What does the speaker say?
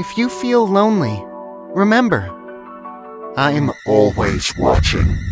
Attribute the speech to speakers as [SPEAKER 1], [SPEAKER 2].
[SPEAKER 1] If you feel lonely, remember, I'm
[SPEAKER 2] always watching.